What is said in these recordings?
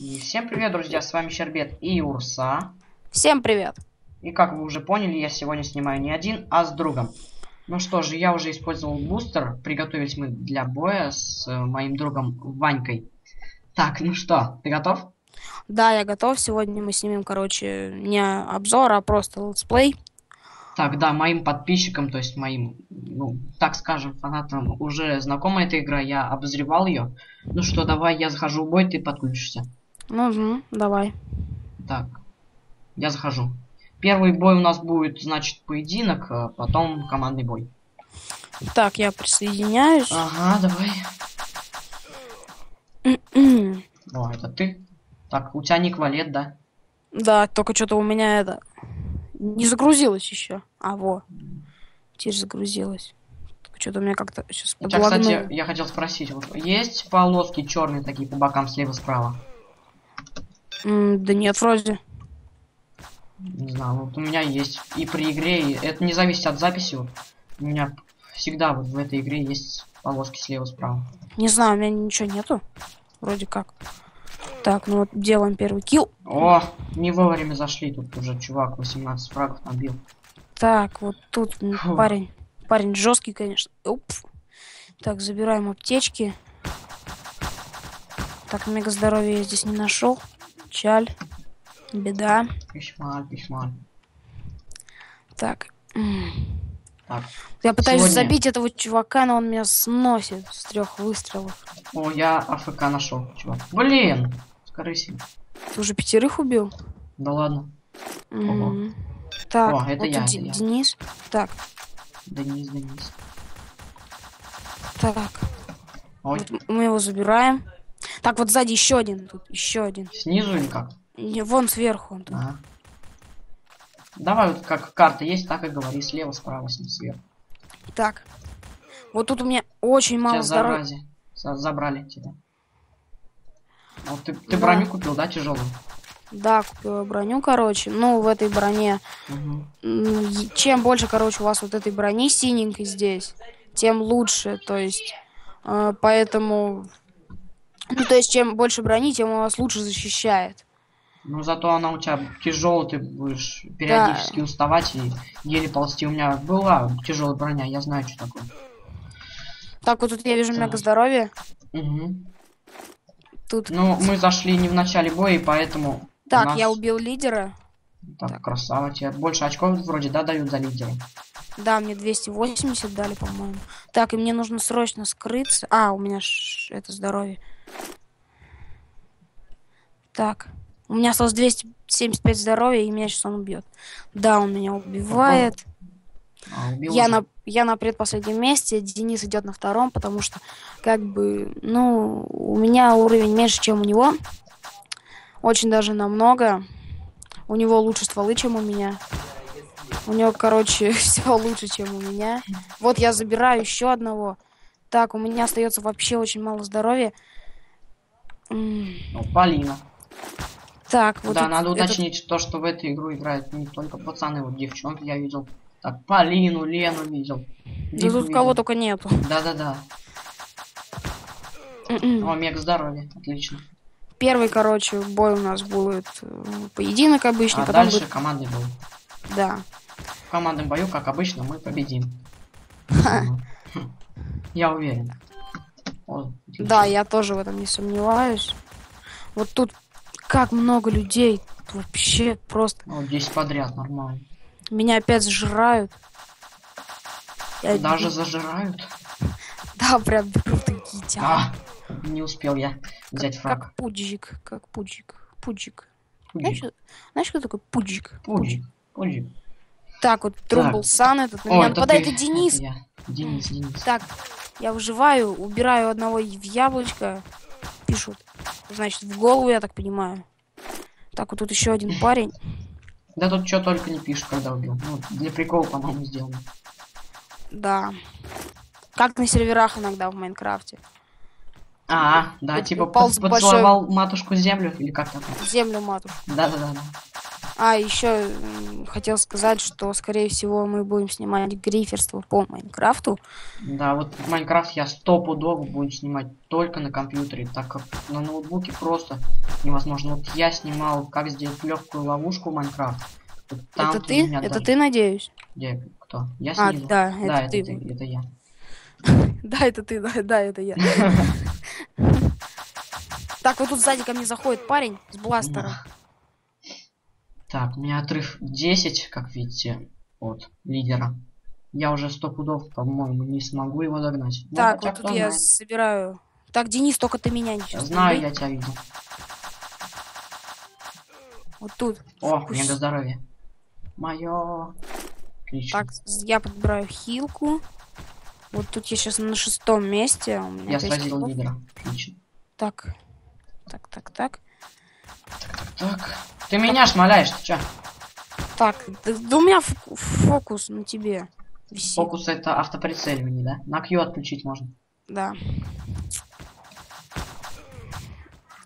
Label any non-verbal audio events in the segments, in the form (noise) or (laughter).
И всем привет, друзья, с вами Щербет и Урса. Всем привет. И как вы уже поняли, я сегодня снимаю не один, а с другом. Ну что же, я уже использовал бустер, приготовились мы для боя с э, моим другом Ванькой. Так, ну что, ты готов? Да, я готов. Сегодня мы снимем, короче, не обзор, а просто летсплей. Так, да, моим подписчикам, то есть моим, ну, так скажем, фанатам уже знакома эта игра, я обозревал ее. Ну что, давай, я захожу в бой, ты подключишься. Ну, угу, давай. Так, я захожу. Первый бой у нас будет, значит, поединок, а потом командный бой. Так, я присоединяюсь. Ага, давай. (clears throat) О, это ты? Так, у тебя ник валет, да? Да, только что-то у меня это не загрузилось еще. А, во. Теперь загрузилось. Что-то у меня как-то сейчас У тебя, кстати, я хотел спросить, вот есть полоски черные такие по бокам слева-справа? М, да нет, вроде. Не знаю, вот у меня есть. И при игре, и это не зависит от записи. Вот. У меня всегда вот в этой игре есть полоски слева-справа. Не знаю, у меня ничего нету. Вроде как. Так, ну вот делаем первый килл. О, не вовремя зашли. Тут уже чувак 18 фрагов набил. Так, вот тут Фу. парень. Парень жесткий, конечно. Оп. Так, забираем аптечки. Так, мега здоровья я здесь не нашел. Чаль. Беда. Письма, письма. Так. Так. Я пытаюсь Сегодня- забить этого чувака, но он меня сносит с трех выстрелов. О, я АФК нашел, чувак. Блин! Скорыси. Ты уже пятерых убил? Да ладно. М. Так, О, это вот я, это я. Денис. Так, Денис, Денис. так. Ой, Вот мы его забираем. Так, вот сзади еще один. Тут еще один. снизу или как? И вон сверху он тут. Ага. Давай вот как карта есть, так и говори. Слева, справа, снизу, сверху. Так. Вот тут у меня очень мало Тебя здоровья. зарази. За- Забрали тебя. Вот ты, ты Да. броню купил, да, тяжелую? Да, купила броню, короче. Ну, в этой броне. Угу. Чем больше, короче, у вас вот этой брони синенькой здесь, тем лучше. То есть, э, поэтому... Ну, то есть, чем больше брони, тем у вас лучше защищает. Ну зато она у тебя тяжелая, ты будешь периодически уставать и еле ползти. У меня была тяжелая броня, я знаю, что такое. Так, вот тут я вижу Так. мега здоровье. Угу. Тут... Ну, мы зашли не в начале боя, и поэтому. Так, нас- я убил лидера. Так, Так. красава. Тебе больше очков вроде, да, дают за лидера. Да, мне 280 дали, по-моему. Так, и мне нужно срочно скрыться. А, у меня ш- это здоровье. Так. У меня осталось 275 здоровья, и меня сейчас он убьет. Да, он меня убивает. А, убил Я на, я на предпоследнем месте, Денис идет на втором, потому что, как бы, ну, у меня уровень меньше, чем у него. Очень даже намного. У него лучше стволы, чем у меня. У него, короче, (laughs) все лучше, чем у меня. Вот я забираю еще одного. Так, у меня остается вообще очень мало здоровья. Ну, Полина. Так, вот да, надо этот- уточнить то, что в эту игру играют не только пацаны, вот девчонки я видел. Так, Полину, Лену видел. Да тут кого только нету. Да-да-да. М-м. О, мег здоровье, отлично. Первый, короче, бой у нас будет э, поединок обычный, А потом дальше будет... командный бой. Да. В командном бою, как обычно, мы победим. (laughs) Я уверен. Да, я тоже в этом не сомневаюсь. Вот тут как много людей. Вообще просто. Ну, 10 подряд, нормально. Меня опять сжирают. Я- Даже зажирают. Да, прям берут такие тела. А, не успел я взять фраг. Как пуджик, как пуджик. Пуджик. Пуджик, Знаешь, знаешь, кто такой пуджик? пуджик, пуджик. Так, вот Трумбл Сан этот на О, меня нападает, ты, и Денис. это. Денис, Денис. Так, я выживаю, убираю одного в яблочко. Пишут. Значит, в голову, я так понимаю. Так, вот тут еще один парень. Да тут что только не пишут, когда убил. Ну, для прикола, по-моему, сделано. Да. Как на серверах иногда в Майнкрафте. А, да, типа поцеловал матушку землю, или как там? Землю матушку. Да-да-да. А, еще хотел сказать, что, скорее всего, мы будем снимать гриферство по Майнкрафту. Да, вот Майнкрафт я сто пудов буду снимать только на компьютере, так как на ноутбуке просто невозможно. Вот я снимал, как сделать легкую ловушку в Майнкрафт. Это ты? Это ты, надеюсь? Где? Кто? Я а, снизу. А, да, это да, ты. Это, ты, это я. (laughs) Да, это ты, да, да, это я. (laughs) Так, вот тут сзади ко мне заходит парень с бластера. Так, у меня отрыв 10, как видите, от лидера. Я уже сто пудов, по-моему, не смогу его догнать. Так, вот тут я знает. собираю. Так, Денис, только ты меня не. Знаю, я тебя видел. Вот тут. О, Вкус... мега здоровье. Мое. Отлично. Так, я подбираю хилку. Вот тут я сейчас на шестом месте. я сразил лидера. Отлично. Так. Так, так, так. Так. Ты меня шмаляешь, ты чё? Так, да, да у меня фокус на тебе. Висит. Фокус это автоприцеливание, да? На Q отключить можно. Да.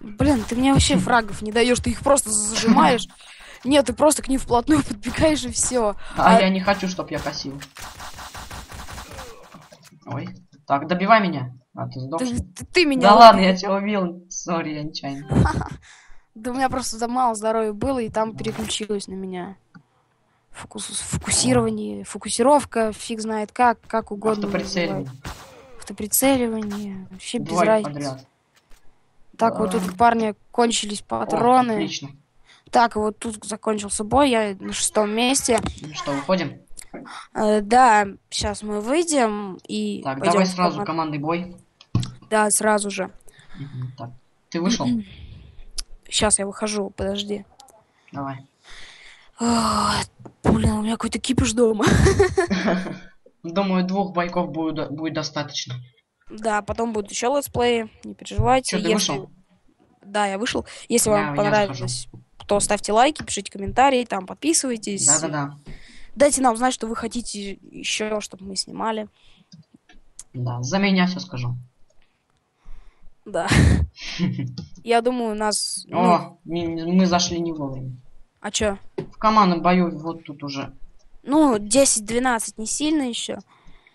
Блин, ты мне вообще (laughs) фрагов не даешь, ты их просто зажимаешь. (laughs) Нет, ты просто к ним вплотную подбегаешь и все. А, а я не хочу, чтоб я косил. Ой. Так, добивай меня. А, ты сдох? Ты, ты, ты меня Да убил. ладно, я тебя убил. Сори, я нечаянно. (laughs) Да у меня просто мало здоровья было, и там переключилось на меня. Фокус, фокусирование, фокусировка, фиг знает как, как угодно. Автоприцеливание. Автоприцеливание, вообще без разницы. Так, а... вот тут у парня кончились патроны. О, отлично. Так, вот тут закончился бой, я на шестом месте. Ну что, выходим? Э, да, сейчас мы выйдем и. Так, давай сразу команд... командный бой. Да, сразу же. Угу, так. Ты вышел? (clears throat) Сейчас я выхожу, подожди. Давай. О, блин, у меня какой-то кипиш дома. (laughs) Думаю, двух бойков будет, будет достаточно. Да, потом будут еще летсплеи, не переживайте. Что, ты Если... вышел? Да, я вышел. Если я, вам понравилось, то ставьте лайки, пишите комментарии, там подписывайтесь. Да-да-да. Дайте нам знать, что вы хотите еще, чтобы мы снимали. Да, за меня все скажу. Да. (laughs) Я думаю, у нас... О, ну мы зашли не вовремя. А чё? В командном бою вот тут уже. Ну, 10-12 не сильно еще.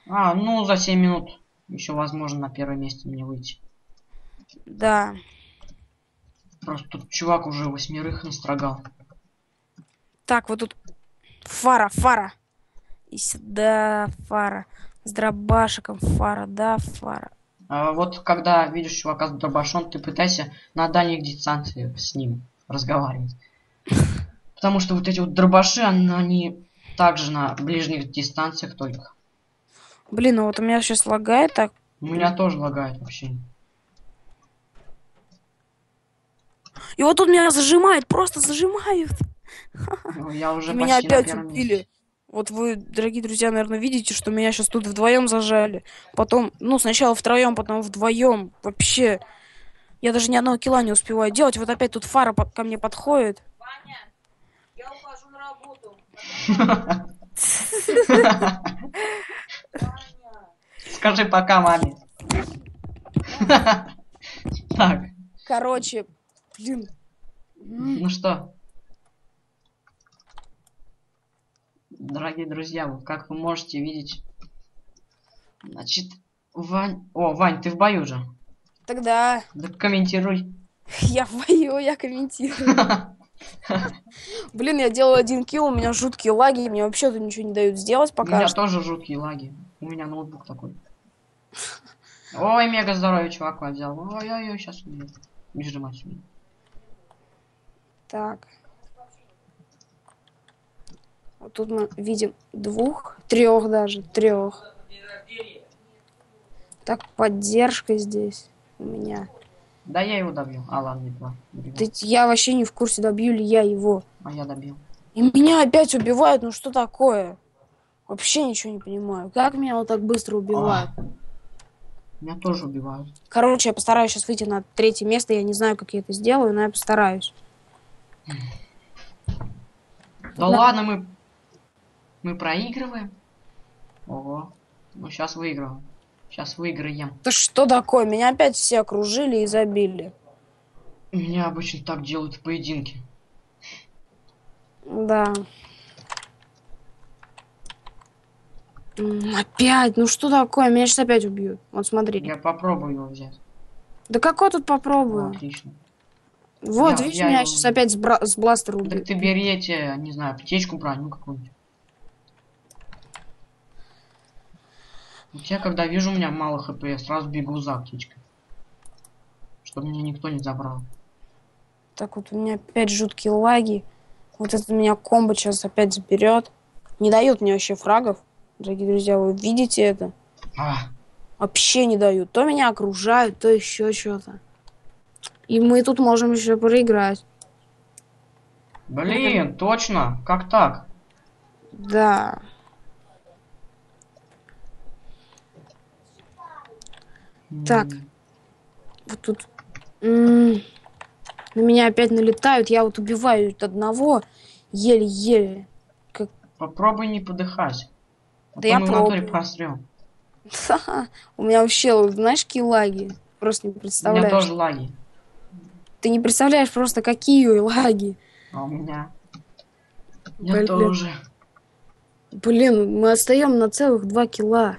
А, ну за 7 минут еще возможно на первое место мне выйти. Да. Просто тут чувак уже восьмерых настрогал. Так, вот тут фара, фара. И сюда фара. С дробашиком фара, да, фара. А, вот когда видишь чувака с дробашом, ты пытайся на дальних дистанциях с ним разговаривать. (laughs) Потому что вот эти вот дробаши, они также на ближних дистанциях только. Блин, ну вот у меня сейчас лагает так. У меня тоже лагает вообще. И вот тут меня зажимает, просто зажимают. Ну, я уже меня опять убили. Вот вы, дорогие друзья, наверное, видите, что меня сейчас тут вдвоем зажали. Потом, ну, сначала втроем, потом вдвоем. Вообще, я даже ни одного килла не успеваю делать. Вот опять тут фара ко мне подходит. Ваня, я ухожу на работу. (laughs) Скажи пока маме. (laughs) Так. Короче, блин. Ну что? Дорогие друзья, как вы можете видеть. Значит, Вань... О, Вань, ты в бою же. Тогда... Да комментируй. (laughs) Я в бою, я комментирую. (laughs) Блин, я делаю один килл, у меня жуткие лаги, мне вообще тут ничего не дают сделать пока. У меня тоже жуткие лаги. У меня ноутбук такой. Ой, мега здоровье чувака взял. Ой-ой-ой, сейчас убьет. Бежим отсюда. Так. Вот тут мы видим двух, трех даже, трех. Так, поддержка здесь у меня. Да я его добью. А, ладно, не два. Ты, я вообще не в курсе, добью ли я его. А я добил. И меня опять убивают, ну что такое? Вообще ничего не понимаю. Как меня вот так быстро убивают? А, меня тоже убивают. Короче, я постараюсь сейчас выйти на третье место. Я не знаю, как я это сделаю, но я постараюсь. Да, да. ладно, мы... Мы проигрываем. Ого. Ну, сейчас выигрываем. Сейчас выиграем. Да что такое? Меня опять все окружили и забили. Меня обычно так делают в поединке. Да. Опять, ну что такое? Меня сейчас опять убьют. Вот смотри. Я попробую его взять. Да какой тут попробую? отлично. Вот, я- видишь, я меня его- сейчас опять с, бра- с бластера Так убьют. ты бери эти, не знаю, аптечку броню какую-нибудь. Вот я когда вижу у меня мало хп, я сразу бегу за аптечкой. Чтобы меня никто не забрал. Так вот, у меня опять жуткие лаги. Вот это меня комбо сейчас опять заберет. Не дает мне вообще фрагов. Дорогие друзья, вы видите это? А, Вообще не дают. То меня окружают, то еще что-то. И мы тут можем еще проиграть. блин, точно, как так? Да. Так. Вот тут м, на меня опять налетают. Я вот убиваю одного еле-еле. Попробуй не подыхать. А Да я пробую. просрем. У меня вообще, знаешь, какие лаги? Просто не У меня представляешь. тоже лаги. Ты не представляешь просто, какие лаги. А у меня... Я Блин. тоже. Блин, мы отстаем на целых два килла.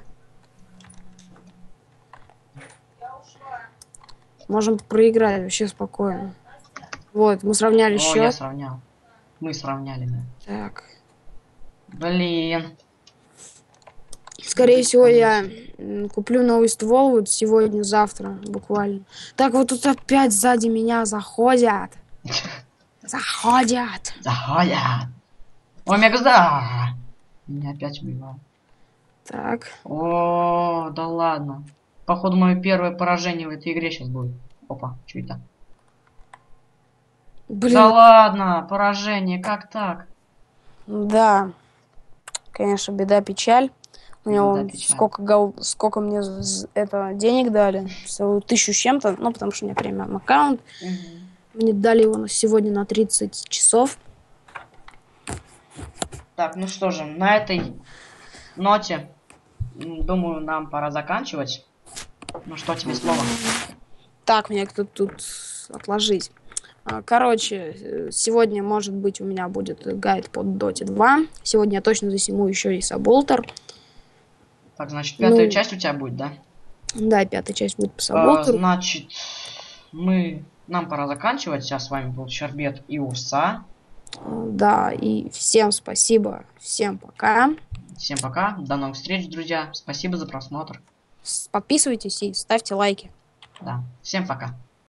Можем проиграть вообще спокойно. Вот, мы сравняли О, я сравнял. Мы сравняли, да. Так. Блин. Скорее всего, я м, куплю новый ствол вот сегодня-завтра буквально. Так, вот тут опять сзади меня заходят. (laughs) Заходят. Заходят. О, мегаза! Меня опять убивают. Так. О, да ладно. Походу, мое первое поражение в этой игре сейчас будет. Опа, что это? Блин, Да ладно, поражение, как так? Да, конечно, беда, печаль. У печаль. сколько, гол- сколько мне это денег дали, целую тысячу с чем-то, ну, потому что у меня премиум аккаунт. Мне дали его на сегодня на 30 часов. Так, ну что же, на этой ноте, думаю, нам пора заканчивать. Ну что тебе слово? Так, мне кто тут отложить. А, Короче, э, сегодня, может быть, у меня будет гайд под Dota 2. Сегодня я точно засиму еще и Саболтер. Так, значит, пятая Ну, часть у тебя будет, да? Да, пятая часть будет по А, Саболтеру. значит, мы... Нам пора заканчивать. Сейчас с вами был Щербет и Урса. А, Да, и всем спасибо, всем пока. Всем пока, до новых встреч, друзья. Спасибо за просмотр. Подписывайтесь и ставьте лайки. Да, всем пока.